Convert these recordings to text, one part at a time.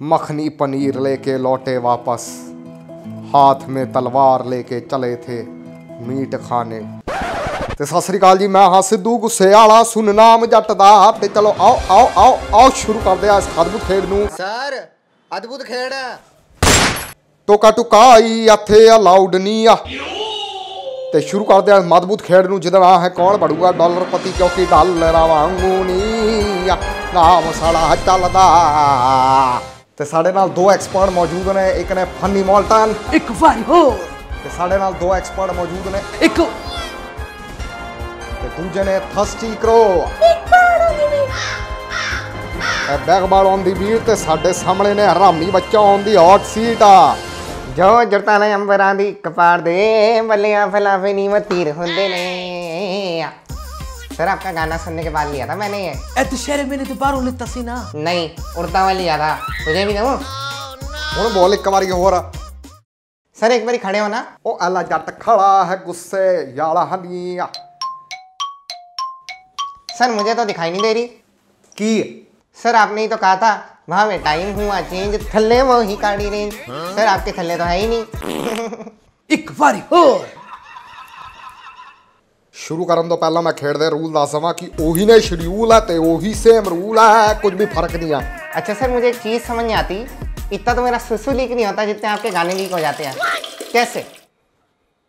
मखनी पनीर लेके लौटे वापस हाथ में तलवार लेके चले थे ਮੀਟ ਖਾਣੇ ਤੇ ਸਤਿ ਸ੍ਰੀ ਅਕਾਲ ਜੀ ਮੈਂ ਹਾਂ ਸਿੱਧੂ ਗੁੱਸੇ ਵਾਲਾ ਸੁਣ ਨਾਮ ਜੱਟ ਦਾ ਤੇ ਚਲੋ ਆਓ ਆਓ ਆਓ ਆਓ ਸ਼ੁਰੂ ਕਰਦੇ ਆ ਇਸ ਅਦਭੁਤ ਖੇਡ ਨੂੰ ਸਰ ਅਦਭੁਤ ਖੇਡ ਟੋਕਾ ਟੁਕਾਈ ਇੱਥੇ ਅਲਾਉਡ ਨਹੀਂ ਆ ਤੇ ਸ਼ੁਰੂ ਕਰਦੇ ਆ ਇਸ ਮਜ਼ਬੂਤ ਖੇਡ ਨੂੰ ਜਿਹਦਾ ਨਾਮ ਹੈ ਕੌਣ ਬੜੂਗਾ ਡਾਲਰ ਪਤੀ ਕਿਉਂਕਿ ਡਾਲਰਾਂ ਵਾਂਗੂ ਨਹੀਂ ਆ ਨਾਮ ਸਾਲਾ ਚੱਲਦਾ ਤੇ ਸਾਡੇ ਨਾਲ ਦੋ ਐਕਸਪਰਟ ਮੌਜੂਦ ਨੇ ਇੱਕ ਨੇ ਫਨੀ ਮੌਲਟਨ। ਇੱਕ ਵਾਰੀ ਹੋਰ। ਤੇ ਸਾਡੇ ਨਾਲ ਦੋ ਐਕਸਪਰਟ ਮੌਜੂਦ ਨੇ। ਇੱਕ ਤੇ ਦੂਜੇ ਨੇ ਥਸਟੀ ਕਰੋ ਇਹ ਬੈਗਬਾਲ ਔਨ ਦੀ ਬੀਟ ਤੇ ਸਾਡੇ ਸਾਹਮਣੇ ਨੇ ਹਰਾਮੀ ਬੱਚਾ ਔਨ ਦੀ ਹੌਟ ਸੀਟ ਆ। ਜੋ ਜੁਰਤਾਂ ਨੇ ਅੰਬਰਾਂ ਦੀ ਕਪਾੜ ਦੇ ਬੱਲੀਆਂ ਫਲਾਫੇ तीर ਹੁੰਦੇ ਨੇ। सर आपका गाना सुनने के बाद लिया था मैंने ये। शेर मैंने तो बार उड़ता सी ना नहीं उड़ता हुआ लिया था। तुझे भी दूँ? और बोल एक बार हो रहा। सर एक बारी खड़े हो ना। ओ अला जट खड़ा है गुस्से याला हनिया। सर मुझे तो दिखाई नहीं दे रही। की? सर आपने ही तो कहा था वहाँ में टाइम हुआ चेंज थल्ले वो ही काटी रेंज हाँ। सर आपके थल्ले तो है ही नहीं। एक बारी हो ਸ਼ੁਰੂ ਕਰਨ ਤੋਂ ਪਹਿਲਾਂ ਮੈਂ ਖੇਡ ਦੇ ਰੂਲ ਦੱਸ ਦਵਾਂ ਕਿ ਉਹੀ ਨੇ ਸ਼ਡਿਊਲ ਹੈ ਤੇ ਉਹੀ ਸੇਮ ਰੂਲ ਹੈ ਕੁਝ ਵੀ ਫਰਕ ਨਹੀਂ ਆ अच्छा सर मुझे एक चीज़ समझ नहीं आती इतना तो मेरा सुसु लीक नहीं होता जितने आपके गाने लीक हो जाते हैं कैसे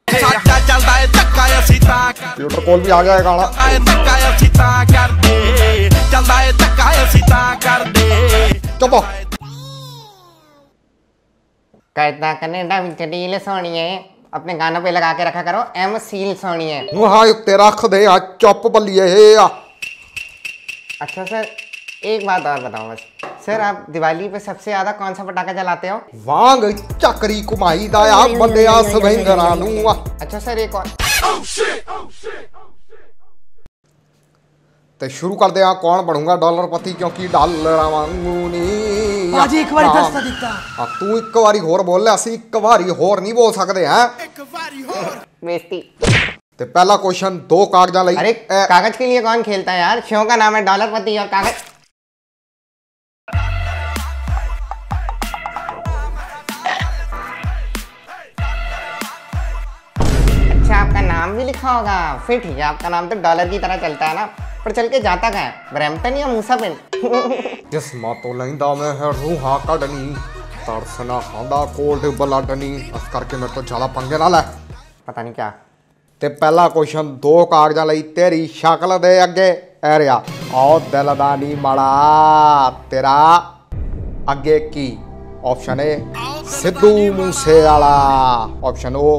ਸਾਡਾ ਚੱਲਦਾ ਏ ਧੱਕਾ ਅਸੀਂ ਤਾਂ ਕੰਪਿਊਟਰ ਕੋਲ ਵੀ ਆ ਗਿਆ ਇਹ ਗਾਣਾ ਕਰਦੇ ਧੱਕਾ ਅਸੀਂ ਤਾਂ ਕਰਦੇ ਚੱਲਦਾ ਏ ਧੱਕਾ ਅਸੀਂ ਤਾਂ ਕਰਦੇ ਚੁੱਪ कहता कनेडा में डील सोनी है अपने गानों पे लगा के रखा करो। एम सील सोनी है। नु तेरा खुद है चौप बलिए है अच्छा सर एक बात और बताओ बस। सर आप दिवाली पे सबसे ज़्यादा कौन सा पटाखा जलाते हो? वांग चक्री कुमाई दाया बंदया सभई घरानू अच्छा सर एक और। Oh shit, oh shit. तो शुरू कर दिया कौन बनूँगा डॉलर पति क्योंकि डॉलर हाँ, हाँ, तू एक बार होर बोल ले एक बार होर नहीं बोल सकते हैं? ते पहला क्वेश्चन दो कागजा लई। अरे कागज़ के लिए कौन खेलता है यार? शो का नाम है डॉलर पति और कागज़। अच्छा आपका नाम भी लिखा होगा। फिर ठीक है आपका नाम तो डॉलर की तरह चलता है ना। पर चल के जाता कहाँ है ब्रैम्पटन या मूसा पिंड ਜਿਸਮਾਂ ਤੋਂ ਲੈਂਦਾ ਮੈਂ ਹੈ ਰੂਹਾਂ ਕੱਢਣੀ ਤਰਸ ਨਾ ਖਾਂਦਾ ਕੋਲਡ ਬਲੱਡ ਨਹੀਂ ਇਸ ਕਰਕੇ ਮੇਰੇ ਤੋਂ ਜ਼ਿਆਦਾ ਪੰਗੇ ਨਾ ਲੈ पता नहीं क्या ਤੇ ਪਹਿਲਾ ਕੁਐਸਚਨ ਦੋ ਕਾਗਜ਼ਾਂ ਲਈ ਤੇਰੀ ਸ਼ਕਲ ਦੇ ਅੱਗੇ ਐ ਰਿਹਾ ਆਓ ਦਿਲ ਦਾ ਨਹੀਂ ਮਾੜਾ ਤੇਰਾ ਅੱਗੇ ਕੀ option A Sidhu Moose Wala option ਓ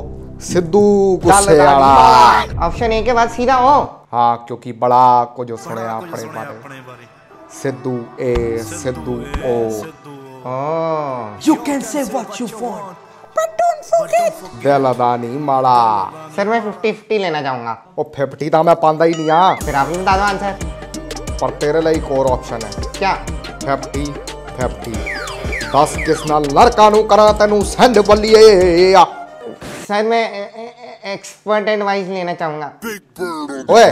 ਸਿੱਧੂ ਗੁੱਸੇ ਵਾਲਾ ऑप्शन ए के बाद सीधा ओ ਹਾਂ ਕਿਉਂਕਿ ਬੜਾ ਕੁਝ ਸੁਣਿਆ ਆਪਣੇ ਬਾਰੇ ਸਿੱਧੂ ਏ ਸਿੱਧੂ ਓ ओ you can say what you want ਦਿਲ ਦਾ ਨਹੀਂ ਮਾੜਾ सर मैं फिफ्टी फिफ्टी लेना चाहूंगा ਉਹ 50 ਤਾਂ ਮੈਂ ਪਾਉਂਦਾ ਹੀ ਨਹੀਂ ਆ फिर आप ही बता दो आंसर ਪਰ ਤੇਰੇ ਲਈ ਇੱਕ ਹੋਰ ਆਪਸ਼ਨ ਹੈ क्या 50 50 ਦੱਸ ਕਿਸ ਨਾਲ ਲੜਕਾ ਨੂੰ ਕਰਾਂ ਤੈਨੂੰ ਸੈਂਡ ਬੱਲੀਏ ਆ सर मैं एक्सपर्ट एडवाइस लेना चाहूंगा ਓਏ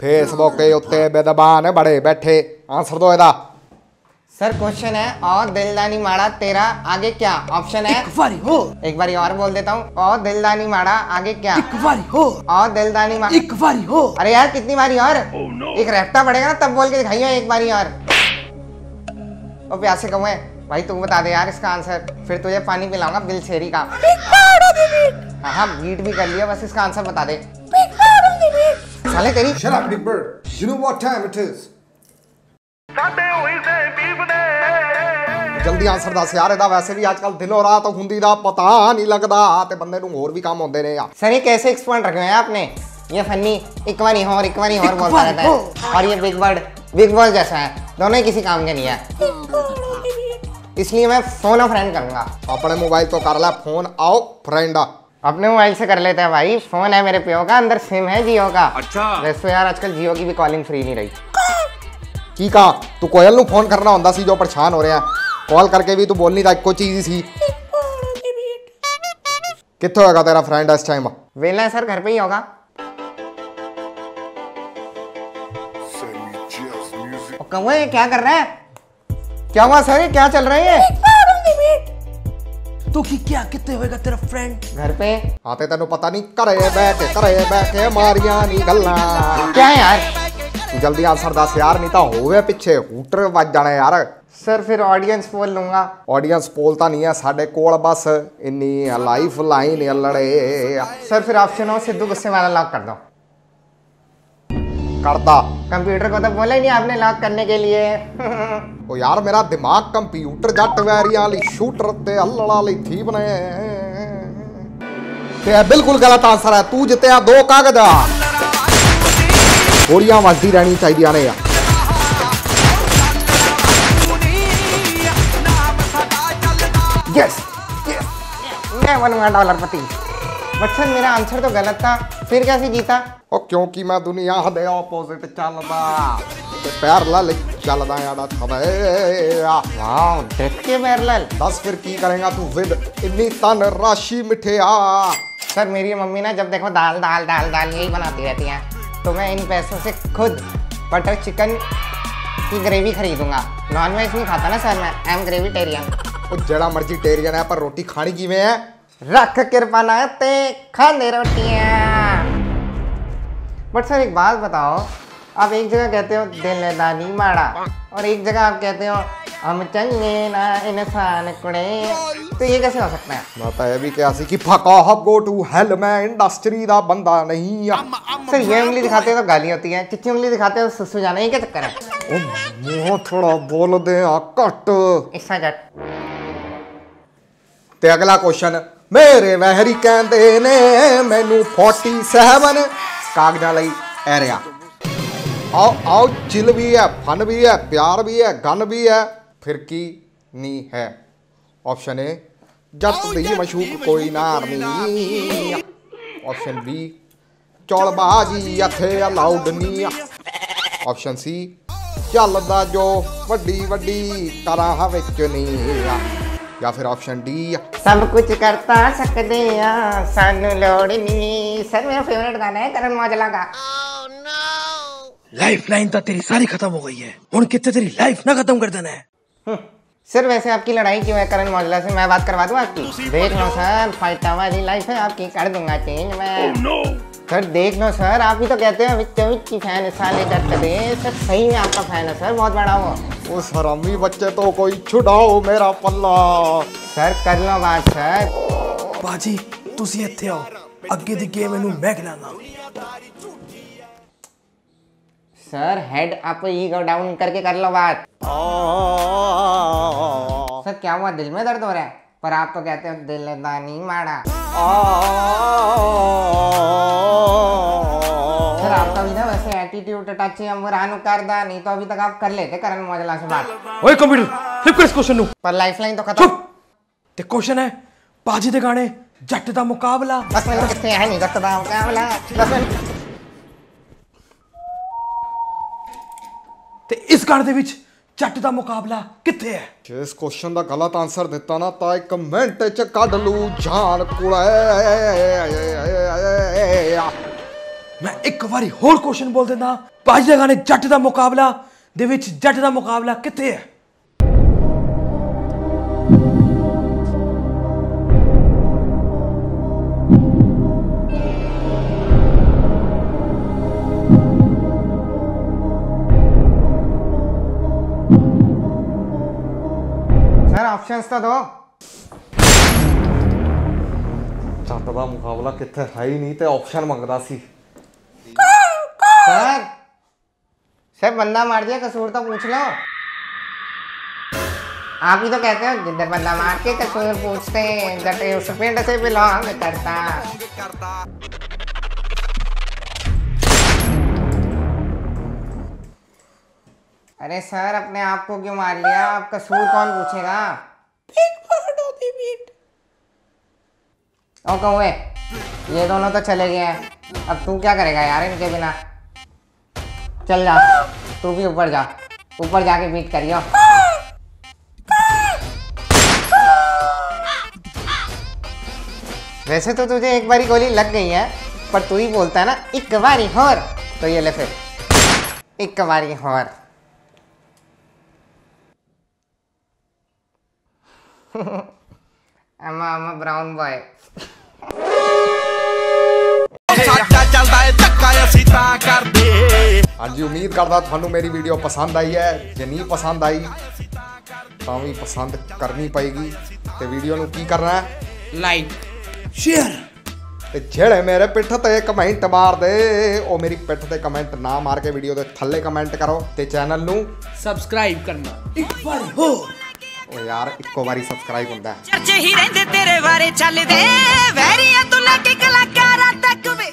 ਫੇਸਬੁੱਕ ਦੇ ਉੱਤੇ ਬੇਦਬਾਨ ਬੜੇ ਬੈਠੇ ਆਨਸਰ ਦੋ ਇਹਦਾ सर क्वेश्चन है और दिलदानी माड़ा तेरा आगे क्या ऑप्शन है ਇੱਕ ਵਾਰੀ ਹੋਰ एक बारी और बोल देता हूँ और दिलदानी माड़ा आगे क्या ਇੱਕ ਵਾਰੀ ਹੋਰ और दिलदानी माड़ा ਇੱਕ ਵਾਰੀ ਹੋਰ अरे यार कितनी बारी और एक रेफ्ता पड़ेगा ना तब बोल के दिखाइए एक बारी और ओ प्यासे कौए भाई तू बता दे यार इसका आंसर फिर तुझे पानी पिलाऊंगा बिल शेरी का हाँ हाँ बीट भी कर लिया बस इसका आंसर बता दे साले तेरी Shut up, big bird. You know what time it is? ਸਾਡੇ ਹੋਈ ਦੇ ਬੀਬਦੇ ਜਲਦੀ ਆਨਸਰ ਦੱਸ ਯਾਰ ਇਹਦਾ ਵੈਸੇ ਵੀ ਅੱਜ ਕੱਲ ਦਿਨੋਂ ਰਾਤ ਹੁੰਦੀ ਦਾ ਪਤਾ ਨਹੀਂ ਲੱਗਦਾ ਤੇ ਬੰਦੇ ਨੂੰ ਹੋਰ ਵੀ ਕੰਮ ਹੁੰਦੇ ਨੇ ਆ सर ये कैसे एक्सपर्ट रखे हुए हैं आपने ये फनी एक बारी और एक बारी और एक बोलता बारी रहता है और ये बिग बर्ड बिग बॉस जैसा है दोनों ही किसी काम के नहीं है इसलिए मैं फोन और फ्रेंड करूंगा ਆਪਣੇ ਮੋਬਾਈਲ ਤੋਂ ਕਰ ਲੈ ਫੋਨ ਆਓ ਫਰੈਂਡ ਆ अपने मोबाइल से कर लेते हैं भाई। फ़ोन है मेरे पियो का अंदर सिम है जियो का। अच्छा। वैसे तो यार आजकल जियो की भी कॉलिंग फ्री नहीं रही। ठीक है तू कोयल नु फ़ोन करना होता सी जो परेशान हो रहे हैं। कॉल करके भी तू बोल नहीं था कोई चीज़ सी। कितो होगा तेरा फ्रेंड इस टाइम वेला सर घर पे ही होगा। कौआ ये क्या कर रहा है? क्या हुआ सर? क्या चल रहा है ये? ਤੂੰ ਕੀ ਕਿਆ ਕਿੱਥੇ ਹੋਏਗਾ ਤੇਰਾ ਫਰੈਂਡ ਘਰ पे ਹਾਂ ਤੇ ਤੈਨੂੰ ਪਤਾ ਨਹੀਂ ਘਰੇ ਬੈਠੇ ਘਰੇ ਬੈਠੇ ਮਾਰੀਆਂ ਨਹੀਂ ਗੱਲਾਂ ਕਿਆ ਯਾਰ ਤੂੰ ਜਲਦੀ ਆਨਸਰ ਦੱਸ ਯਾਰ ਨਹੀਂ ਤਾਂ ਹੋਵੇ ਪਿੱਛੇ ਹੂਟਰ ਵੱਜ ਜਾਣਾ ਯਾਰ ਸਰ ਫਿਰ ਆਡੀਅנס ਪੋਲ ਲੂੰਗਾ ਆਡੀਅנס ਪੋਲ ਤਾਂ ਨਹੀਂ ਆ ਸਾਡੇ ਕੋਲ ਬਸ ਇੰਨੀ ਲਾਈਫ ਲਾਈਨ ਲੜੇ ਸਰ ਫਿਰ ਆਪਸ਼ਨ ਹੋ ਸਿੱਧੂ ਗੁੱਸੇ ਵਾਲਾ ਲਾਕ ਕਰ ਦੋ करता। कंप्यूटर को तो बोला ही नहीं आपने लॉक करने के लिए। ओ यार मेरा दिमाग कंप्यूटर जट वैरियाली शूटर ते अल्लाली थी बने। ते बिल्कुल गलत आंसर है। तू जितया दो कागज़। गोलियाँ वजदी रहनी चाहिए ने। यस मैं वन डॉलर पति। बट मेरा आंसर तो गलत था। फिर कैसे जीता? ओ क्योंकि मैं दुनिया दे ऑपोजिट चलदा ते पैरेलल चलदा यादा थवे वाओ देख के पैरेलल बस फिर की करेगा तू विद इतनी तन राशि मिठिया। सर मेरी मम्मी ना जब देखो दाल दाल दाल दाल यही बनाती रहती हैं तो मैं इन पैसों से खुद बटर चिकन की ग्रेवी खरीदूँगा। नॉन वेज नहीं खाता ना सर मैं आई एम ग्रेवीटेरियन जड़ा मर्ज़ी टेरियन है पर रोटी खानी की में है? रख कृपा ना ते खाने रोटियाँ। बट सर एक बात बताओ। आप एक जगह कहते हो दिल दानी माड़ा। और एक जगह आप कहते हो हम चंगे ना इंसान कुड़े। तो ये कैसे हो सकता है? माता है भी क्या कि fuck off go to hell मैं इंडस्ट्री दा बंदा नहीं आ। सर ये उंगली दिखाते हैं तो गाली होती है। चिच्ची उंगली दिखाते हैं तो सुसु जाना? ये क्या चक्कर है? मुँह थोड़ा बोल दे आ कट। इसा कट ते अगला क्वेश्चन मेरे वहरी कहते ने मेनू 47 ਕਾਗਜ਼ਾਂ ਲਈ ਐਰਿਆ ਆਓ ਆਓ ਚਿਲ ਵੀ ਹੈ ਫਨ ਵੀ ਹੈ ਪਿਆਰ ਵੀ ਹੈ ਗਨ ਵੀ ਹੈ ਫਿਰ ਕੀ ਨਹੀਂ ਹੈ। ਆਪਸ਼ਨ ਏ ਜੱਟ ਦੀ ਮਸ਼ੂਕ ਕੋਈ ਨਾਰ ਨਹੀਂ ਆਪਸ਼ਨ ਬੀ ਚੌਲ ਬਾਜੀ ਇੱਥੇ ਅਲਾਉਡ ਨਹੀਂ ਆ। ਆਪਸ਼ਨ ਸੀ ਚੱਲਦਾ ਜੋ ਵੱਡੀ ਵੱਡੀ ਤਰ੍ਹਾਂ ਵਿੱਚ ਨਹੀਂ ਆ। ਜਾਂ ਫਿਰ ਆਪਸ਼ਨ ਡੀ ਆ सब कुछ करता सकते हैं सानू लोड़ नहीं सर मेरा फेवरेट गाना है करण मौजला का ਲਾਈਫ ਲਾਈਨ ਤਾਂ ਤੇਰੀ ਸਾਰੀ ਖਤਮ ਹੋ ਗਈ ਹੈ ਹੁਣ ਕਿੱਥੇ ਤੇਰੀ ਲਾਈਫ ਨਾ ਖਤਮ ਕਰ ਦੇਣਾ ਹੈ हम्म, सर वैसे आपकी लड़ाई क्यों है करण मौजला से मैं बात करवा दूं आपकी देख लो सर फाइटा वाली लाइफ है आपकी कर दूंगा चेंज मैं सर देख लो सर आप ही तो कहते हैं विच विच की फैन साले जट दे सर सही में आपका फैन है सर बहुत बड़ा वो ਉਸ ਹਰਾਮੀ ਬੱਚੇ ਤੋਂ ਕੋਈ ਛੁਡਾਓ ਮੇਰਾ ਪੱਲਾ सर कर लो बात सर ਬਾਜੀ ਤੁਸੀਂ ਇੱਥੇ ਆਓ ਅੱਗੇ ਦੀ ਗੇਮ ਇਹਨੂੰ ਮੈਂ ਖਿਲਾਣਾ sir head up ego down करके कर लो बात सर क्या हुआ दिल में दर्द हो रहा है पर आप तो कहते हो दिल दानी माड़ा सर आपका भी ना वैसे एटीट्यूड टच अमरान करदा नहीं तो अभी तक आप कर लेते करण मौजला से बात ਓਏ ਕੰਪਿਊਟਰ ਫਲਿਪ ਕਰ ਇਸ ਕੁਐਸਚਨ ਨੂੰ पर लाइफ लाइन तो खत्म ਚੁੱਪ ਤੇ ਕੁਐਸਚਨ ਹੈ ਬਾਜੀ ਦੇ ਗਾਣੇ ਜੱਟ ਦਾ ਮੁਕਾਬਲਾ दस मिनट कितने है नहीं करता था क्या बोला दस मिनट ਤੇ ਇਸ ਗਾਣੇ ਦੇ ਵਿੱਚ ਜੱਟ ਦਾ ਮੁਕਾਬਲਾ ਕਿੱਥੇ ਹੈ ਜੇ ਇਸ ਕੁਐਸਚਨ ਦਾ ਗਲਤ ਆਨਸਰ ਦਿੱਤਾ ਨਾ ਤਾਂ ਇੱਕ ਮਿੰਟ ਚ ਕੱਢ ਲੂ ਜਾਨ ਕੁੜੇ ਮੈਂ ਇੱਕ ਵਾਰੀ ਹੋਰ ਕੁਐਸਚਨ ਬੋਲ ਦਿੰਦਾ ਬਾਜੀ ਦੇ ਗਾਣੇ ਜੱਟ ਦਾ ਮੁਕਾਬਲਾ ਦੇ ਵਿੱਚ ਜੱਟ ਦਾ ਮੁਕਾਬਲਾ ਕਿੱਥੇ ਹੈ सर ऑप्शंस तो दो ਜੱਟ ਦਾ ਮੁਕਾਬਲਾ ਕਿੱਥੇ ਹੈ ਹੀ ਨਹੀਂ ਤੇ ਆਪਸ਼ਨ ਮੰਗਦਾ ਸੀ सर। सर बंदा मार दिया कसूर तो पूछ लो। आप ही तो कहते हो जिधर बंदा मार के कसूर पूछते हैं उस पिंड से बिलोंग करता। अरे सर अपने आप को क्यों मार लिया आप कसूर कौन पूछेगा? ओ कौए ये दोनों तो चले गए हैं। अब तू क्या करेगा यार इनके बिना? चल जा तू भी ऊपर जा ऊपर जाके बीट करियो वैसे तो तुझे एक बारी गोली लग गई है पर तू ही बोलता है ना एक बारी और तो ये ले फिर एक बारी और I'm a, I'm a brown boy. ਸਾਡਾ ਚੱਲਦਾ ਏ ਧੱਕਾ ਅਸੀਂ ਤਾਂ ਕਰਦੇ ਹਾਂਜੀ ਉਮੀਦ ਕਰਦਾ ਤੁਹਾਨੂੰ ਮੇਰੀ ਵੀਡੀਓ ਪਸੰਦ ਆਈ ਹੈ। ਜੇ ਨਹੀਂ ਪਸੰਦ ਆਈ ਤਾਂ ਵੀ ਪਸੰਦ ਕਰਨੀ ਪਏਗੀ। ਤੇ ਵੀਡੀਓ ਨੂੰ ਕੀ ਕਰਨਾ ਹੈ? ਲਾਈਕ ਸ਼ੇਅਰ ਤੇ ਜਿਹੜੇ ਮੇਰੇ ਪਿੱਠ ਤੇ ਕਮੈਂਟ ਮਾਰਦੇ ਉਹ ਮੇਰੀ ਪਿੱਠ ਤੇ ਕਮੈਂਟ ਨਾ ਮਾਰ ਕੇ ਵੀਡੀਓ ਦੇ ਥੱਲੇ ਕਮੈਂਟ ਕਰੋ ਤੇ ਚੈਨਲ ਨੂੰ ਸਬਸਕ੍ਰਾਈਬ ਕਰਨਾ। ਇੱਕ ਵਾਰੀ ਹੋਰ। ਉਹ ਯਾਰ ਇੱਕੋ ਵਾਰੀ ਸਬਸਕ੍ਰਾਈਬ ਹੁੰਦਾ ਹੈ। ਚਰਚੇ ਹੀ ਰਹਿੰਦੇ ਤੇਰੇ ਬਾਰੇ ਚੱਲਦੇ ਵੈਰੀਆਂ ਤੋਂ ਲੈ ਕੇ ਕਲਾਕਾਰਾਂ ਤੱਕ ਵੇ।